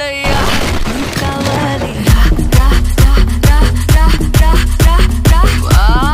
Hallelujah.